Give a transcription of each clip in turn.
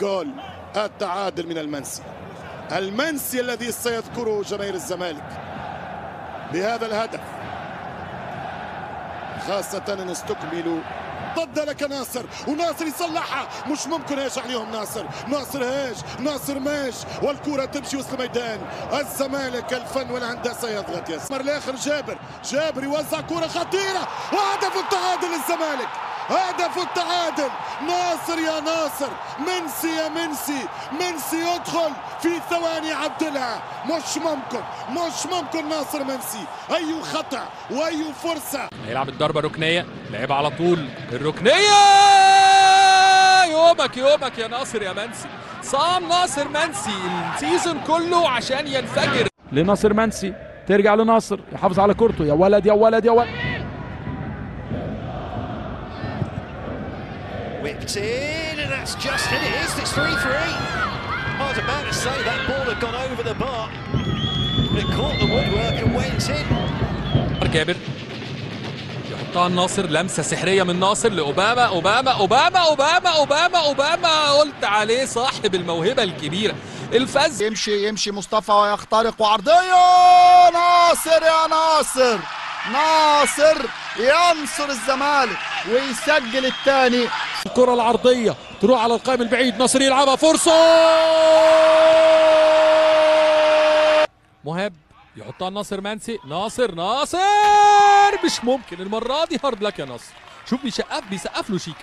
جول التعادل من المنسي. المنسي الذي سيذكره جماهير الزمالك بهذا الهدف. خاصة أن استكملوا ضد لك ناصر وناصر يصلحها. مش ممكن إيش عليهم ناصر. ناصر هيش ناصر ماش. والكرة تمشي وسط الميدان. الزمالك الفن والهندسة يضغط يسمر الآخر جابر. جابر يوزع كرة خطيرة. وهدف التعادل للزمالك. هدف التعادل. ناصر يا ناصر. منسي يا منسي. منسي يدخل في ثواني عبدلها مش ممكن. مش ممكن ناصر منسي. أي خطأ وأي فرصة. هيلعب الضربة ركنية. لعب على طول. الركنية! يومك يومك يا ناصر يا منسي. صام ناصر منسي السيزون كله عشان ينفجر. لناصر منسي. ترجع لناصر. يحافظ على كورته. يا ولد يا ولد يا ولد. Whipped in, and that's just it. It is. It's 3 3. I was about to say that ball had gone over the bar. It caught the woodwork and went in. جابر يحطها الناصر لمسة سحرية من ناصر لأوباما أوباما أوباما أوباما أوباما أوباما قلت عليه صاحب الموهبة الكبيرة الفز يمشي يمشي مصطفى ويخترق وعرضية ناصر يا ناصر ناصر ينصر الزمالك ويسجل الثاني الكرة العرضية تروح على القائم البعيد. ناصر يلعبها. فرصة! مهاب يحطها ناصر منسي. ناصر ناصر! مش ممكن. المرة دي هارد لك يا ناصر. شوف بيسقف بيسقف له شيك.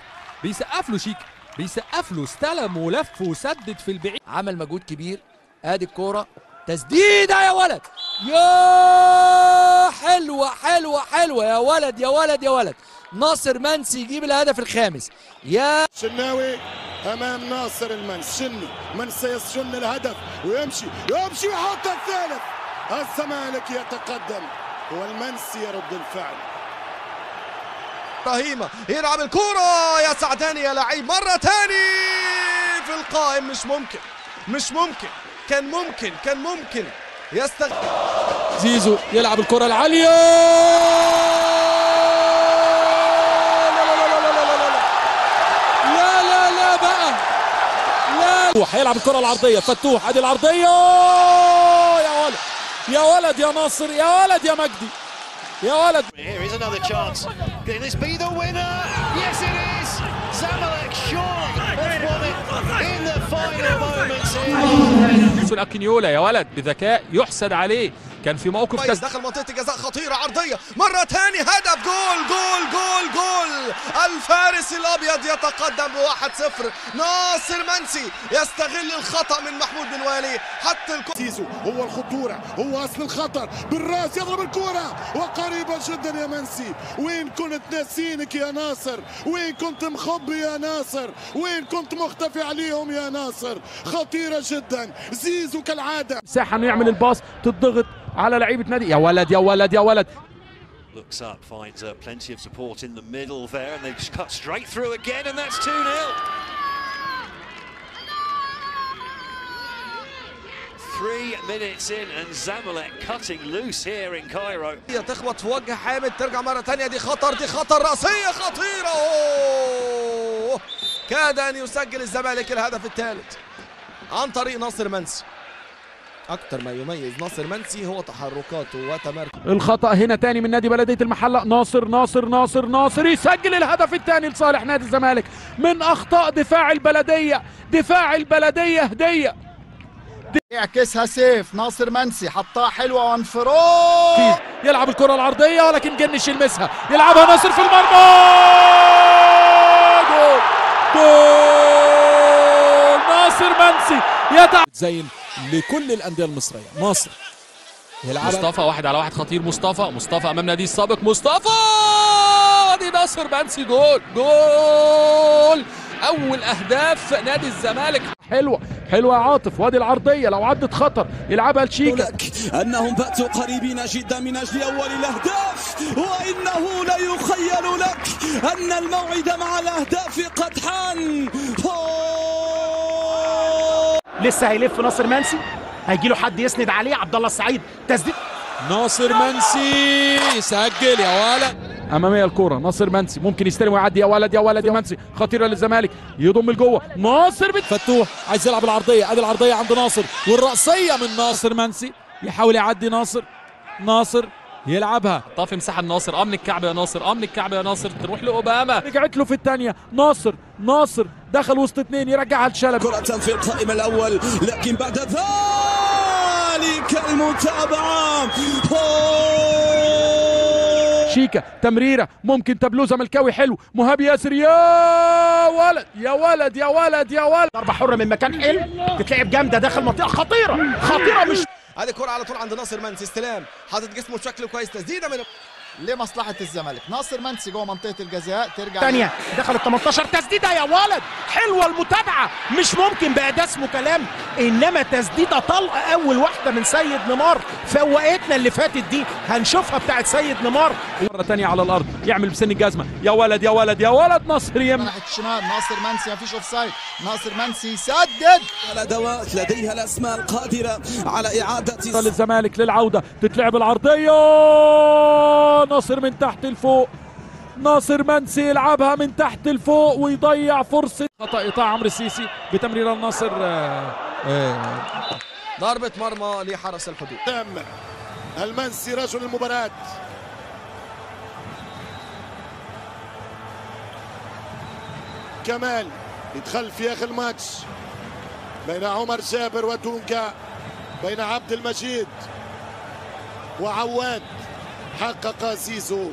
بيسقف له شيك. بيسقف له. استلم ولف وسدد في البعيد. عمل مجهود كبير. ادي الكورة. تسديدة يا ولد! يا حلوة حلوة حلوة. يا ولد يا ولد يا ولد. ناصر منسي يجيب الهدف الخامس. يا شناوي أمام ناصر المنس. شني؟ من سيسجن الهدف ويمشي. يمشي ويحط الثالث. الزمالك يتقدم والمنسي يرد الفعل. إبراهيم يلعب الكرة يا سعداني يا لعيب. مرة تاني في القائم. مش ممكن. مش ممكن. كان ممكن. كان ممكن. يستغل زيزو يلعب الكرة العالية لا لا لا بقى لا فتوح هيلعب الكرة العرضية فتوح أدي العرضية يا ولد يا ولد يا ناصر يا ولد يا مجدي يا ولد Here is another chance. Can this be the winner? Yes, it is. Zamalek short has won it in the final moments here. يوسف اكينيولا يا ولد بذكاء يحسد عليه كان في موقف تسديد دخل منطقة جزاء خطيرة عرضية مرة تاني هدف جول جول الفارس الأبيض يتقدم بواحد صفر. ناصر منسي يستغل الخطأ من محمود بن والي الكرة زيزو هو الخطورة هو أصل الخطر. بالرأس يضرب الكرة وقريبة جدا يا منسي. وين كنت ناسينك يا ناصر؟ وين كنت مخبي يا ناصر؟ وين كنت مختفي عليهم يا ناصر؟ خطيرة جدا. زيزو كالعادة. مساحة إنه يعمل الباص تضغط على لعيبة نادي. يا ولد يا ولد يا ولد. Looks up, finds uh, plenty of support in the middle there, and they just cut straight through again, and that's 2 0. Three minutes in, and Zamalek cutting loose here in Cairo. تخبط في وجه حامد ترجع مرة تانية دي خطر دي خطر رأسية خطيرة أوه. كاد أن يسجل الزمالك الهدف الثالث عن طريق ناصر منسي أكتر ما يميز ناصر منسي هو تحركاته وتمركزه الخطأ هنا تاني من نادي بلدية المحلة. ناصر ناصر ناصر ناصر يسجل الهدف الثاني لصالح نادي الزمالك. من أخطاء دفاع البلدية دفاع البلدية هدية. يعكسها سيف ناصر منسي حطها حلوة وانفراد يلعب الكرة العرضية ولكن جنش يلمسها. يلعبها ناصر في المرمى. جول جول. ناصر منسي يتع زين. لكل الأندية المصرية. ناصر يلعبها مصطفى واحد على واحد خطير. مصطفى مصطفى أمام نادي السابق. مصطفى! دي ناصر منسي جول جول! أول أهداف نادي الزمالك. حلوة حلوة يا عاطف. وادي العرضية لو عدت خطر يلعبها لشيكا. لك أنهم باتوا قريبين جدا من أجل أول الأهداف. وإنه لا يخيل لك أن الموعد مع الأهداف قد حان. أوه. لسه هيلف ناصر منسي. هيجي له حد يسند عليه عبد الله السعيد تسديد. ناصر منسي يسجل يا ولد. اماميه الكره ناصر منسي. ممكن يستلم ويعدي يا ولد يا ولد يا منسي. خطيره للزمالك. يضم لجوه ناصر بت... فتوح عايز يلعب العرضية. ادي العرضية عند ناصر. والرأسية من ناصر ناصر منسي. يحاول يعدي ناصر. ناصر. يلعبها. حطها في مساحة لناصر آه من الكعب يا ناصر. آه من الكعب يا ناصر. تروح لأوباما. رجعت له في الثانية. ناصر. ناصر. دخل وسط اثنين. يرجعها لشلبي. كرة في القائم الأول. لكن بعد ذلك المتابعة. أوه. شيكا تمريرة ممكن تابلو زملكاوي حلو. مهاب ياسر يا ولد يا ولد يا ولد يا ولد. ضربة حرة من مكان حلو تتلعب جامدة داخل منطقة خطيرة خطيرة مش ادي كرة على طول عند ناصر منسي استلام حاطط جسمه بشكل كويس تسديدة من لمصلحة الزمالك. ناصر منسي جوه منطقة الجزاء ترجع ثانية دخل ال 18 تسديدة يا ولد حلوة المتابعة. مش ممكن بقى ده اسمه كلام. إنما تسديدة طلقة أول واحدة من سيد نيمار فوقتنا اللي فاتت دي. هنشوفها بتاعت سيد نيمار مرة ثانية على الأرض. يعمل بسن الجزمة. يا ولد يا ولد يا ولد ناصر ناحية الشمال. ناصر منسي مفيش offside ناصر منسي يسدد. الأدوات لديها الأسماء القادرة على إعادة للزمالك للعودة. تتلعب العرضية. ناصر من تحت لفوق ناصر منسي يلعبها من تحت لفوق ويضيع فرصة. خطأ ايقاع عمرو السيسي بتمريره الناصر. آه، آه، ضربة مرمى لحرس الحدود. تم. المنسي رجل المباراة. كمال يدخل في آخر الماتش بين عمر جابر ودونكا بين عبد المجيد وعواد. حقق زيزو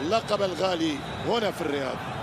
اللقب الغالي هنا في الرياض.